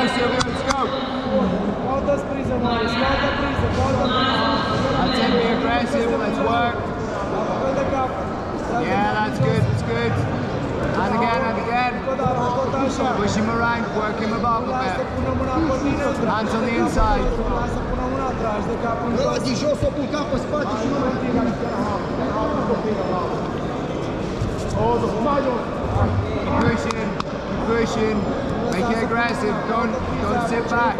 Let's go. Caută priză, Marius, caută priză, caută priză. That's it, be aggressive, let's work. Apoi de cap. Yeah, that's good, that's good. And again, and again. Încă o dată, tot așa. Push him around, work him above a bit. pune mâna pe tine, îl tragi. Hands on the inside. Lasă, pune mâna, tragi de cap în Bă, jos. de jos, o pe spate și nu mai Keep pushing, keep pushing. Make it aggressive, don't, don't sit back.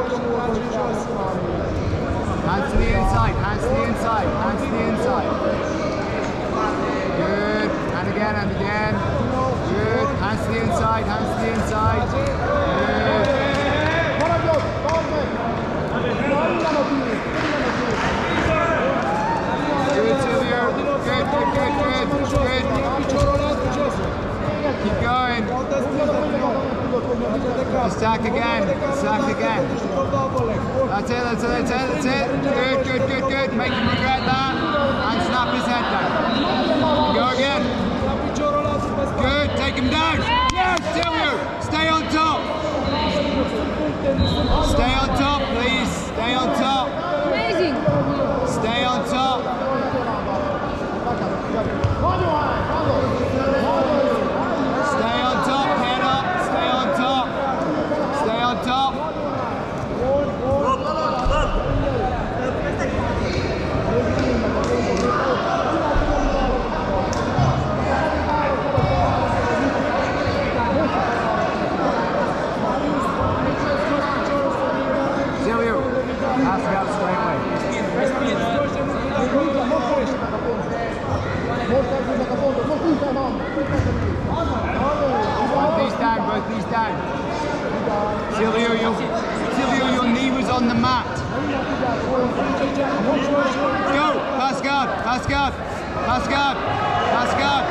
Hands to the inside, hands to the inside, hands to the inside. Good, and again, and again. Good, hands to the inside, hands to the inside. Stack again, stack again. That's it, that's it, that's it, that's it. Good, good, good, good. Make him regret that. And snap his head down. Go again. La piciorul ăla după spate. Good, take him down. Yes, Silviu. Stay on top. Stay on top, please. Stay on top. Amazing. Stay on top. Stay on top, head up, stay on top. Stay on top. Silviu, pass it out straight away. Both down, both these down. Silviu, your, Silviu, your knee was on the mat. Go, pass guard, pass guard, pass guard, pass guard.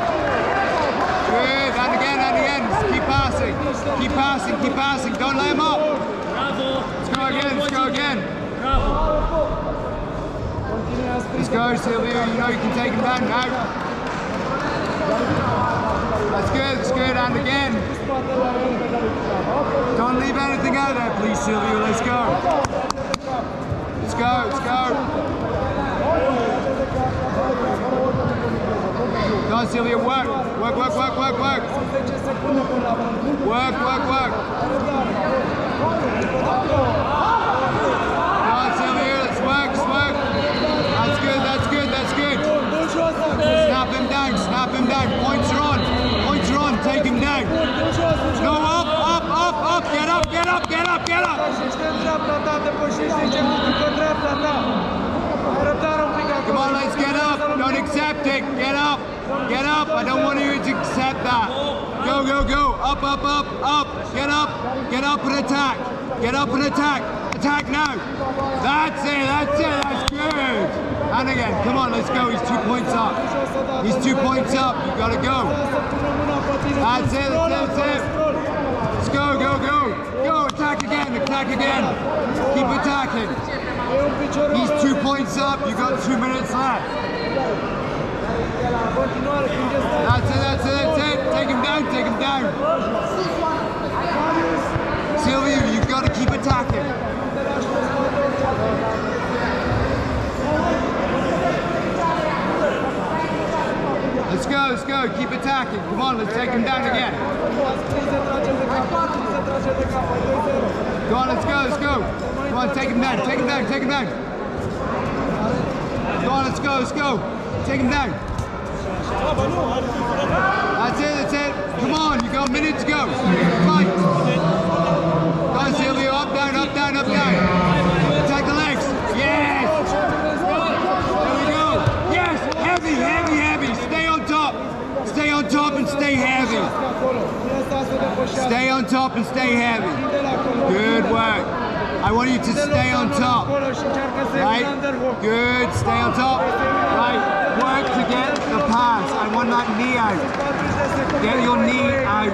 Good, and again, and again. Keep passing, keep passing, keep passing. Don't let him up. Let's go again, let's go again. Let's go, Silviu. You know you can take him down now. That's good, that's good, and again. Don't leave anything out there, please, Silviu. Let's go. Let's go, let's go. Go on, Silviu, work. Work, work, work, work, work. 10 secunde până la vânt. Work, work, work. Go on, Silviu, let's work, let's work. That's good, that's good, that's good. Bun jos, acum. Snap him down, snap him down. Points are on, points are on, take him down. Bun jos, bun jos. Go up, up, up, up, get up, get up, get up, get up. Pășește în dreapta ta, depășești 10 minute pe dreapta ta. Ai răbdare un pic acolo. Come on, let's get up. It. Get up. Get up. I don't want you to accept that. Go, go, go. Up, up, up, up. Get up. Get up and attack. Get up and attack. Attack now. That's it. That's it. That's good. And again. Come on, let's go. He's two points up. He's two points up. You've gotta go. That's it, that's it. Let's go, go, go. Go. Attack again. Attack again. Keep attacking. He's two points up. You've got two minutes left. În continuare, când ești stai. That's it, that's it, that's it. Take him down, take him down. Silviu, you've got to keep attacking. Let's go, keep attacking. Come on, let's take him down again. Luați prize, trage de cap. Prize, trage de cap. 2-0. Come on, let's go, let's go. Come on, take him down, take him down, take him down. Come on, let's go, let's go. Take him down. That's it, that's it. Come on, you got a minute to go. Fight. Go on, Silviu, up, down, up, down, up, down. Attack the legs. Yes. There we go. Yes, heavy, heavy, heavy. Stay on top. Stay on top and stay heavy. Acolo. Nu lăsa să depășească. Stay on top and stay heavy. Good work. I want you to stay on top. Right? Good. Stay on top. Right. Work to get the pass. I want that knee out. 40 de secunde. Get your knee out.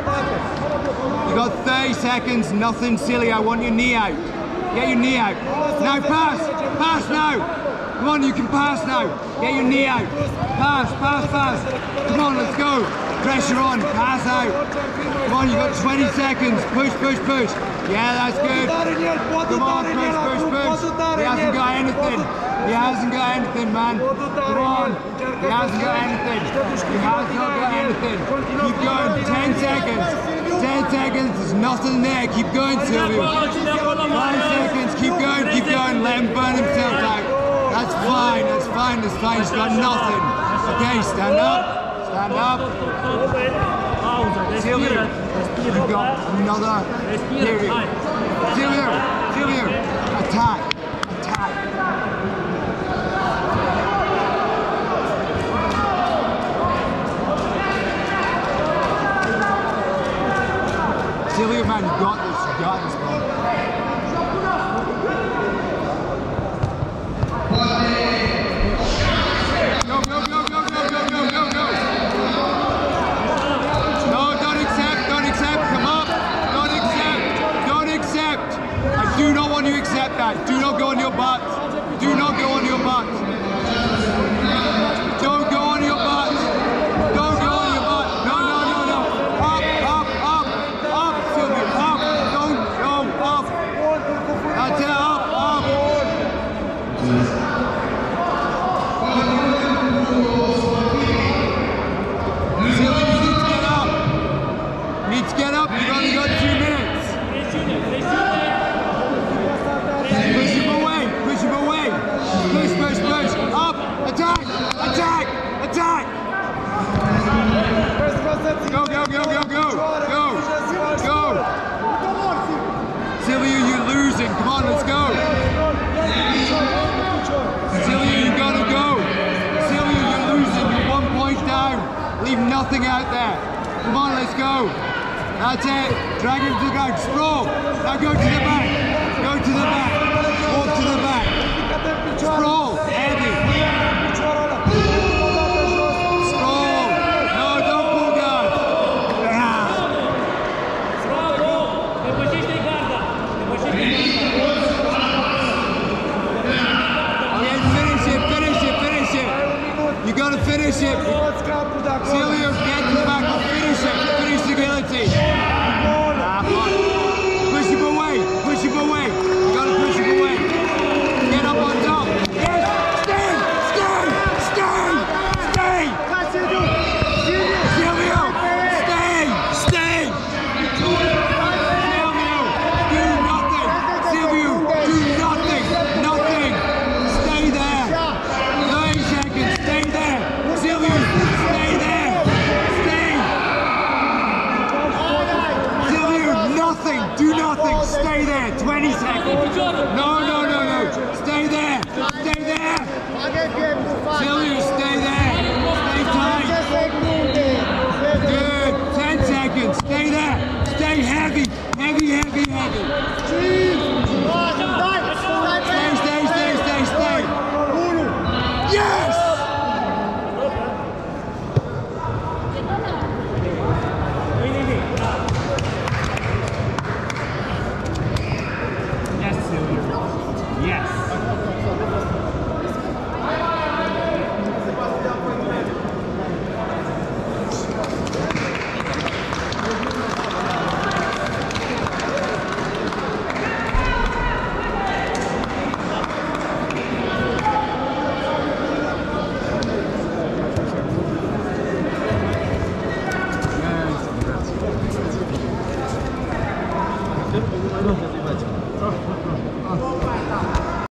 You got 30 seconds. Nothing silly. I want your knee out. Get your knee out. Now pass. Pass now. Come on, you can pass now. Get your knee out. Pass, pass, pass. Come on, let's go pressure on, pass out. Come on, you've got 20 seconds. Push, push, push. Yeah, that's good. Come on, push, push, push. He hasn't got anything. He hasn't got anything, man. Come on. He hasn't got anything. He has not got anything. Keep going. 10 seconds. 10 seconds. There's nothing there. Keep going, Silviu. 5 seconds. Keep going, keep going. Let him burn himself out. That's fine. That's fine. That's fine. He's got nothing. Okay, stand up. Stand up. Silviu, you've got another period. Silviu, Silviu, attack, attack. Silviu man got That's it. Drag him to the guards. Throw. Now go to the back. Go to the back. Walk to the back. Sprawl. Heavy. Sprawl. No, don't pull guard. Ah. Okay, finish it, finish it, finish it. You gotta finish it. Celia, get the back, finish it, finish the Chief!